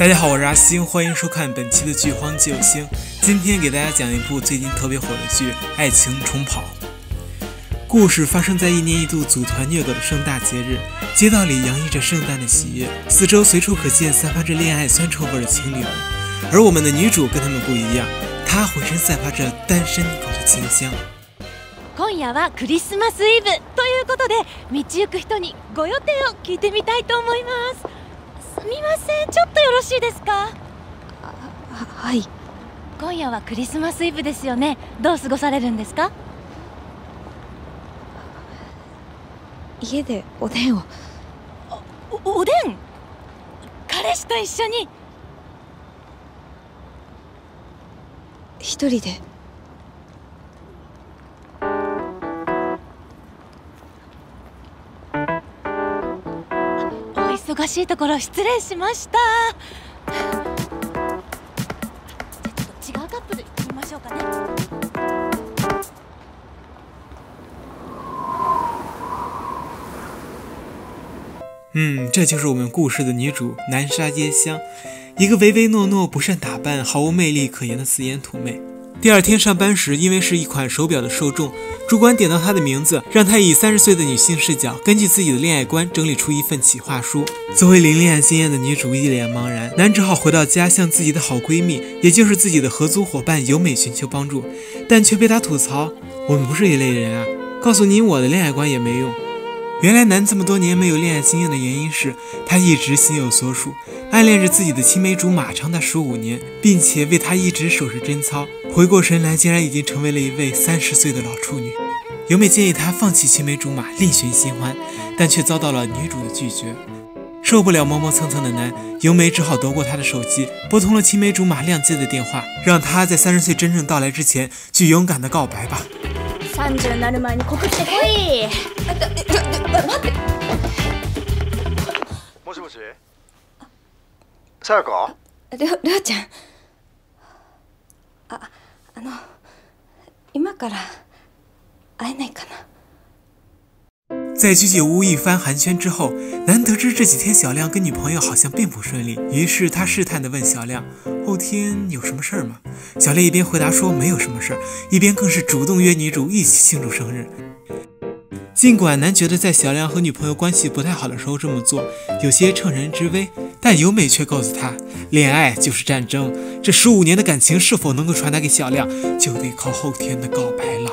大家好，我是阿星，欢迎收看本期的剧荒救星。今天给大家讲一部最近特别火的剧《爱情重跑》。故事发生在一年一度组团虐狗的盛大节日，街道里洋溢着圣诞的喜悦，四周随处可见散发着恋爱酸臭味的情侣们。而我们的女主跟他们不一样，她浑身散发着单身狗的清香。今夜はクリスマスイブということで道行く人にご予定を聞いてみたいと思いますす みません。ちょっとよろしいですか？はい。今夜はクリスマスイブですよね。どう過ごされるんですか？家でおでんをおおでん彼氏と一緒に？一人で忙しいところ失礼しました。じゃあちょっと違うカップル行ってみましょうかね。嗯，这就是我们故事的女主南沙椰香，一个唯唯诺诺、不善打扮、毫无魅力可言的四眼土妹。第二天上班时，因为是一款手表的受众，主管点到她的名字，让她以三十岁的女性视角，根据自己的恋爱观整理出一份企划书。作为零恋爱经验的女主一脸茫然，男只好回到家向自己的好闺蜜，也就是自己的合租伙伴由美寻求帮助，但却被她吐槽：“我们不是一类人啊，告诉你我的恋爱观也没用。”原来男这么多年没有恋爱经验的原因是，他一直心有所属，暗恋着自己的青梅竹马长达十五年，并且为他一直守着贞操。回过神来，竟然已经成为了一位三十岁的老处女。由美建议他放弃青梅竹马，另寻新欢，但却遭到了女主的拒绝。受不了磨磨蹭蹭的男，由美只好夺过他的手机，拨通了青梅竹马亮介的电话，让他在三十岁真正到来之前，去勇敢的告白吧。30になる前に告ってこい待ってもしもしさやか？りょりょうちゃん。ああの今から会えないかな。在居酒屋一番寒暄之后，男得知这几天小亮跟女朋友好像并不顺利，于是他试探地问小亮：“后天有什么事儿吗？”小亮一边回答说没有什么事儿，一边更是主动约女主一起庆祝生日。尽管男觉得在小亮和女朋友关系不太好的时候这么做有些乘人之危，但由美却告诉他，恋爱就是战争，这十五年的感情是否能够传达给小亮，就得靠后天的告白了。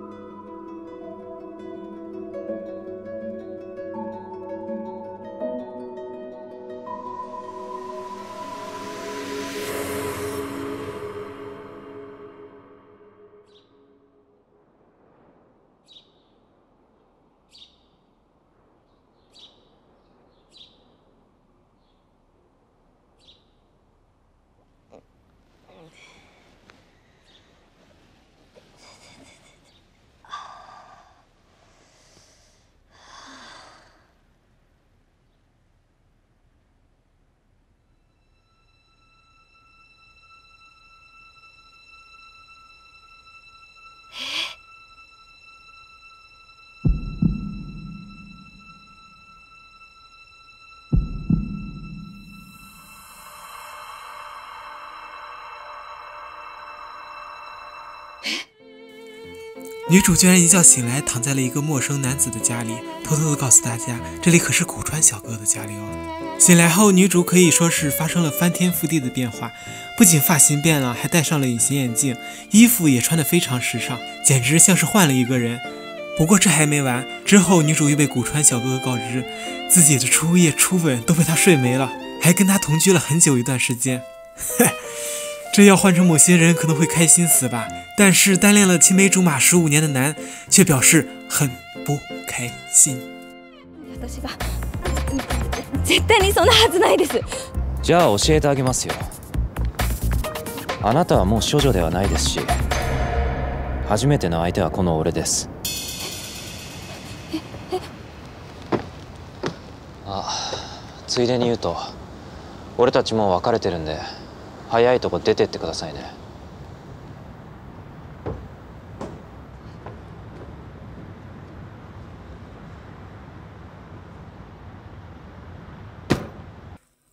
女主居然一觉醒来，躺在了一个陌生男子的家里，偷偷的告诉大家，这里可是古川小哥的家里哦。醒来后，女主可以说是发生了翻天覆地的变化，不仅发型变了，还戴上了隐形眼镜，衣服也穿得非常时尚，简直像是换了一个人。不过这还没完，之后女主又被古川小哥哥告知，自己的初夜初吻都被他睡没了，还跟他同居了很久一段时间。这要换成某些人可能会开心死吧，但是单恋了青梅竹马十五年的男却表示很不开心。私が絶対にそんなはずないですじゃあ教えてあげますよあなたはもう処女ではないですし初めての相手はこの俺ですあついでに言うと俺たちもう別れてるんで 早いとこ出てってくださいね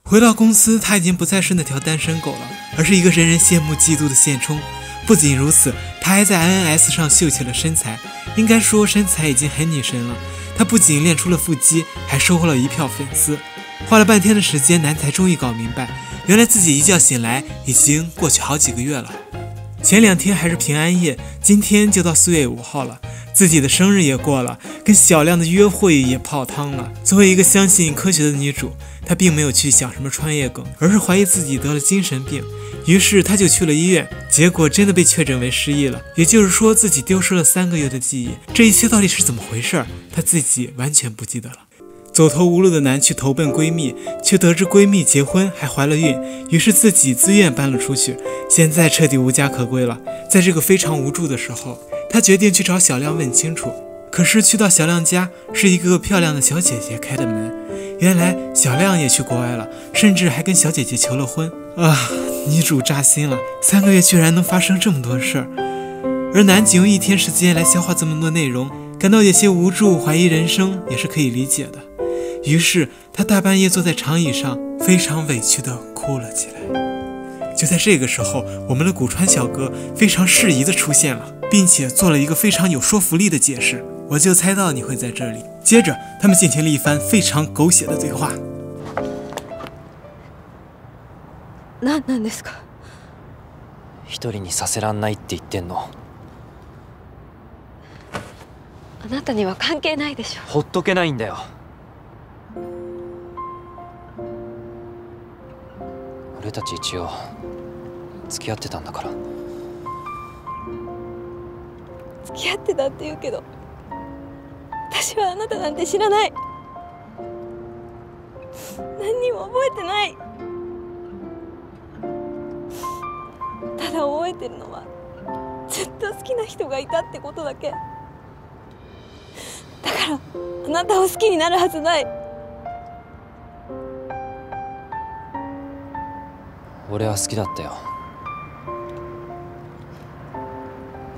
回到公司，他已经不再是那条单身狗了，而是一个人人羡慕嫉妒的现充。不仅如此，他还在 INS 上秀起了身材，应该说身材已经很女神了。他不仅练出了腹肌，还收获了一票粉丝。花了半天的时间，男才终于搞明白， 原来自己一觉醒来已经过去好几个月了。前两天还是平安夜，今天就到四月五号了，自己的生日也过了，跟小亮的约会也泡汤了。作为一个相信科学的女主。她并没有去想什么穿越梗，而是怀疑自己得了精神病，于是她就去了医院，结果真的被确诊为失忆了，也就是说自己丢失了三个月的记忆。这一切到底是怎么回事？她自己完全不记得了。走投无路的男去投奔闺蜜，却得知闺蜜结婚还怀了孕，于是自己自愿搬了出去，现在彻底无家可归了。在这个非常无助的时候，他决定去找小亮问清楚。可是去到小亮家，是一个漂亮的小姐姐开的门。原来小亮也去国外了，甚至还跟小姐姐求了婚啊！女主扎心了，三个月居然能发生这么多事儿，而男仅用一天时间来消化这么多内容，感到有些无助，怀疑人生也是可以理解的。于是他大半夜坐在长椅上，非常委屈地哭了起来。就在这个时候，我们的古川小哥非常适宜地出现了，并且做了一个非常有说服力的解释。我就猜到你会在这里。接着，他们进行了一番非常狗血的对话。何なんですか一人にさせらんないって言ってんのあなたには関係ないでしょほっとけないんだよ 俺たち一応付き合ってたんだから。付き合ってたって言うけど私はあなたなんて知らない。何にも覚えてない。ただ覚えてるのはずっと好きな人がいたってことだけ。だからあなたを好きになるはずない。俺は好きだったよ。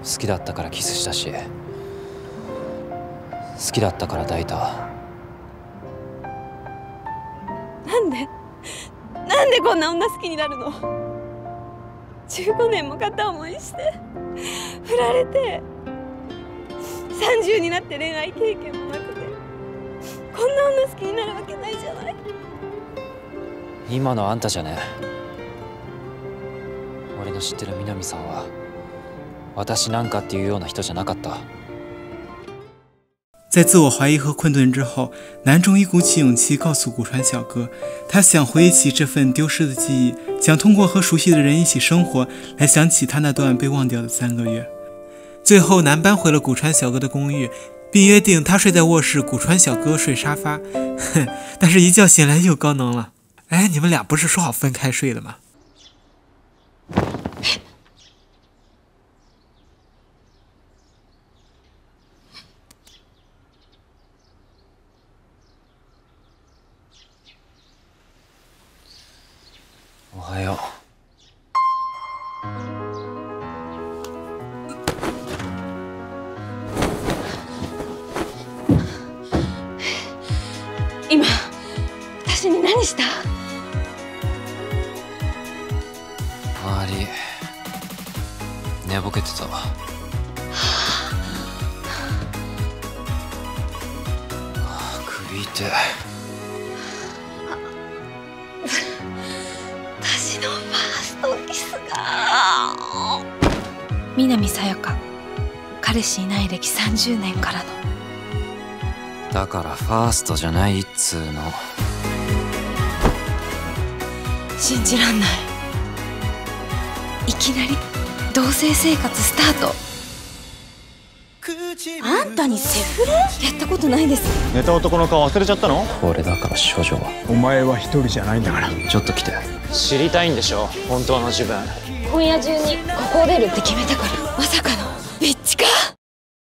好きだったからキスしたし好きだったから抱いた。なんで？なんでこんな女好きになるの？15年も片思いして振られて30になって恋愛経験もなくてこんな女好きになるわけないじゃない。今のあんたじゃね俺の知ってる南さんは私なんかっていうような人じゃなかった在自我怀疑和困顿之后，南终于鼓起勇气告诉古川小哥，他想回忆起这份丢失的记忆，想通过和熟悉的人一起生活来想起他那段被忘掉的三个月。最后，南搬回了古川小哥的公寓，并约定他睡在卧室，古川小哥睡沙发。哼，但是一觉醒来又高能了。哎，你们俩不是说好分开睡的吗？ 今私に何した？周り寝ぼけてたわ。あ 首痛い。私のファーストキスが。南さやか。彼氏いない歴30年からのだからファーストじゃないっつうの。信じらんない。いきなり同棲生活スタート。あんたにセフレ？やったことないです。寝た男の顔忘れちゃったの？俺だから少女は。お前は一人じゃないんだから。ちょっと来て。知りたいんでしょ？本当の自分。今夜中にここを出るって決めたから。まさかのビッチ